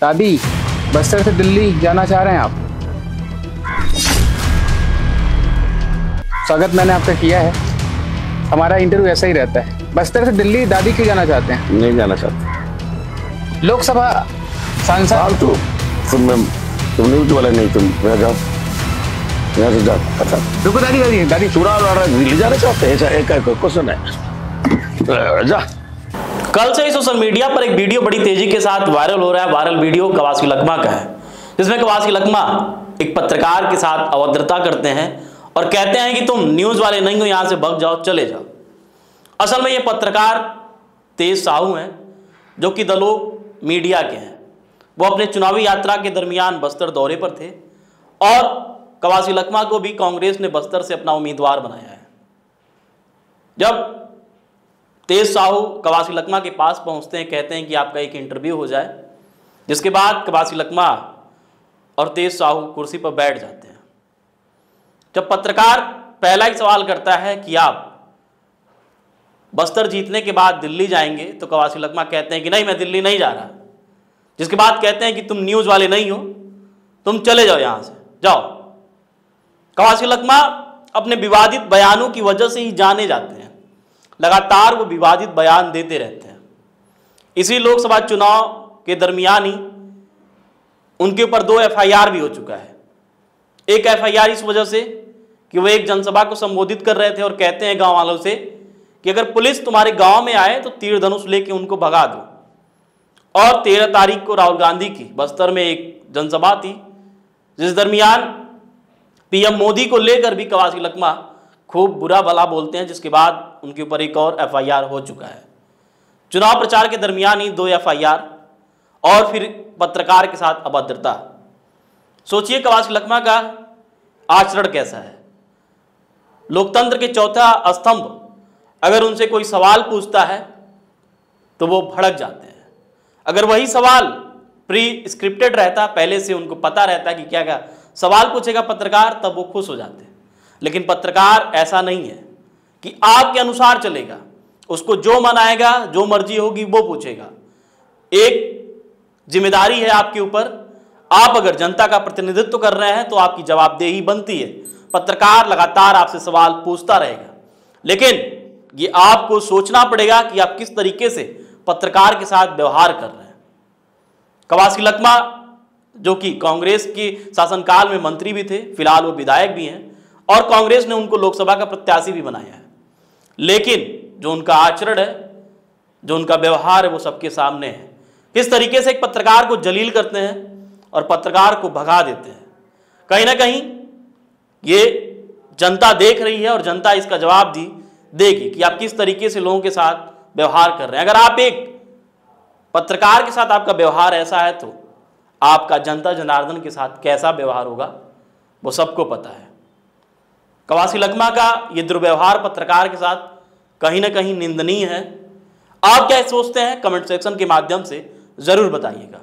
दादी बस्तर से दिल्ली जाना चाह रहे हैं आप। स्वागत मैंने आपका किया है। हमारा इंटरव्यू ऐसा ही रहता है। बस्तर से दिल्ली दादी क्यों जाना चाहते हैं? नहीं जाना चाहते। लोकसभा सांसद फालतू तुम मैं तुम न्यूज़ वाले नहीं तुम यहाँ जाओ। यहाँ से जाओ अच्छा। रुको दादी दादी। दादी चुनाव लड़ रहे दिल्ली जाना चाहते हैं? ऐसा एक क्वेश्चन है। जा। कल से ही सोशल मीडिया पर एक वीडियो बड़ी तेज़ी के साथ वायरल हो रहा है। वायरल वीडियो कवासी लकमा का है, जिसमें कवासी लकमा एक पत्रकार के साथ अभद्रता करते हैं और कहते हैं कि तुम न्यूज़ वाले नहीं हो, यहाँ से भग जाओ, चले जाओ। असल में ये पत्रकार तेज साहू हैं, जो कि दलो मीडिया के हैं। वो अपने चुनावी यात्रा के दरमियान बस्तर दौरे पर थे और कवासी लकमा को भी कांग्रेस ने बस्तर से अपना उम्मीदवार बनाया है। जब तेज साहू कवासी लकमा के पास पहुँचते हैं, कहते हैं कि आपका एक इंटरव्यू हो जाए। जिसके बाद कवासी लकमा और तेज साहू कुर्सी पर बैठ जाते हैं। जब पत्रकार पहला ही सवाल करता है कि आप बस्तर जीतने के बाद दिल्ली जाएँगे तो कवासी लकमा कहते हैं कि नहीं, मैं दिल्ली नहीं जा रहा। जिसके बाद कहते हैं कि तुम न्यूज़ वाले नहीं हो, तुम चले जाओ यहाँ से, जाओ। कवासी लकमा अपने विवादित बयानों की वजह से ही जाने जाते हैं। लगातार वो विवादित बयान देते रहते हैं। इसी लोकसभा चुनाव के दरमियान ही उनके ऊपर दो एफआईआर भी हो चुका है। एक एफआईआर इस वजह से कि वो एक जनसभा को संबोधित कर रहे थे और कहते हैं गाँव वालों से कि अगर पुलिस तुम्हारे गाँव में आए तो तीर धनुष लेके उनको भगा दो। और तेरह तारीख को राहुल गांधी की बस्तर में एक जनसभा थी, जिस दरमियान पीएम मोदी को लेकर भी कवासी लकमा खूब बुरा भला बोलते हैं, जिसके बाद उनके ऊपर एक और एफआईआर हो चुका है। चुनाव प्रचार के दरमियान ही दो एफआईआर और फिर पत्रकार के साथ अभद्रता। सोचिए कवास लकमा का आचरण कैसा है। लोकतंत्र के चौथा स्तंभ अगर उनसे कोई सवाल पूछता है तो वो भड़क जाते हैं। अगर वही सवाल प्री स्क्रिप्टेड रहता, पहले से उनको पता रहता कि क्या क्या सवाल पूछेगा पत्रकार, तब वो खुश हो जाते हैं। लेकिन पत्रकार ऐसा नहीं है। कि आपके अनुसार चलेगा। उसको जो मन आएगा, जो मर्ज़ी होगी, वो पूछेगा। एक ज़िम्मेदारी है आपके ऊपर। आप अगर जनता का प्रतिनिधित्व कर रहे हैं तो आपकी जवाबदेही बनती है। पत्रकार लगातार आपसे सवाल पूछता रहेगा। लेकिन ये आपको सोचना पड़ेगा कि आप किस तरीके से पत्रकार के साथ व्यवहार कर रहे हैं। कवासी लकमा जो कि कांग्रेस के शासनकाल में मंत्री भी थे, फ़िलहाल वो विधायक भी हैं, और कांग्रेस ने उनको लोकसभा का प्रत्याशी भी बनाया है। लेकिन जो उनका आचरण है, जो उनका व्यवहार है, वो सबके सामने है। किस तरीके से एक पत्रकार को जलील करते हैं और पत्रकार को भगा देते हैं? कहीं ना कहीं ये जनता देख रही है और जनता इसका जवाब दी, देगी कि आप किस तरीके से लोगों के साथ व्यवहार कर रहे हैं। अगर आप एक पत्रकार के साथ आपका व्यवहार ऐसा है तो आपका जनता जनार्दन के साथ कैसा व्यवहार होगा, वो सबको पता है। कवासी लकमा का ये दुर्व्यवहार पत्रकार के साथ कहीं ना कहीं निंदनीय है। आप क्या सोचते हैं, कमेंट सेक्शन के माध्यम से ज़रूर बताइएगा।